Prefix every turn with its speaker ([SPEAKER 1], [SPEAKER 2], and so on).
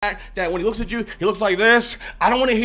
[SPEAKER 1] that when he looks at you, he looks like this. I don't want to hear